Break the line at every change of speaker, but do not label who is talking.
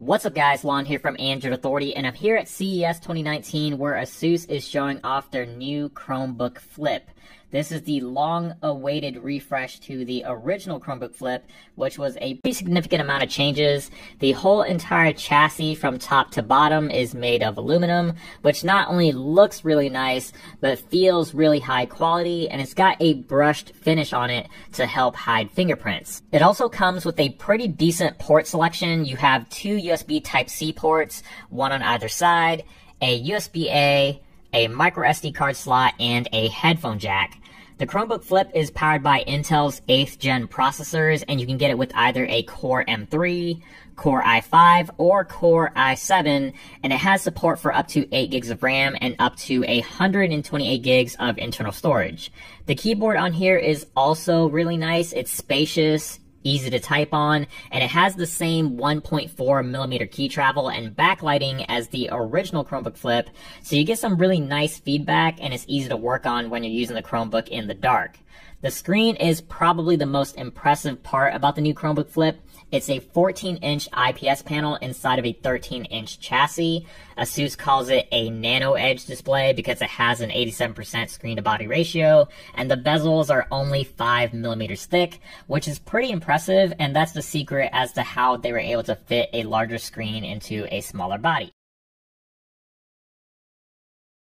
What's up guys, Lanh here from Android Authority and I'm here at CES 2019 where Asus is showing off their new Chromebook Flip. This is the long awaited refresh to the original Chromebook Flip, which was a pretty significant amount of changes. The whole entire chassis from top to bottom is made of aluminum, which not only looks really nice, but feels really high quality, and it's got a brushed finish on it to help hide fingerprints. It also comes with a pretty decent port selection. You have two USB Type-C ports, one on either side, a USB-A, a micro SD card slot, and a headphone jack. The Chromebook Flip is powered by Intel's 8th gen processors, and you can get it with either a Core M3, Core i5, or Core i7, and it has support for up to 8 gigs of RAM and up to 128 gigs of internal storage. The keyboard on here is also really nice. It's spacious, easy to type on, and it has the same 1.4 millimeter key travel and backlighting as the original Chromebook Flip, so you get some really nice feedback and it's easy to work on when you're using the Chromebook in the dark. The screen is probably the most impressive part about the new Chromebook Flip. It's a 14 inch IPS panel inside of a 13 inch chassis. Asus calls it a nano edge display because it has an 87% screen to body ratio, and the bezels are only 5 millimeters thick, which is pretty impressive, and that's the secret as to how they were able to fit a larger screen into a smaller body.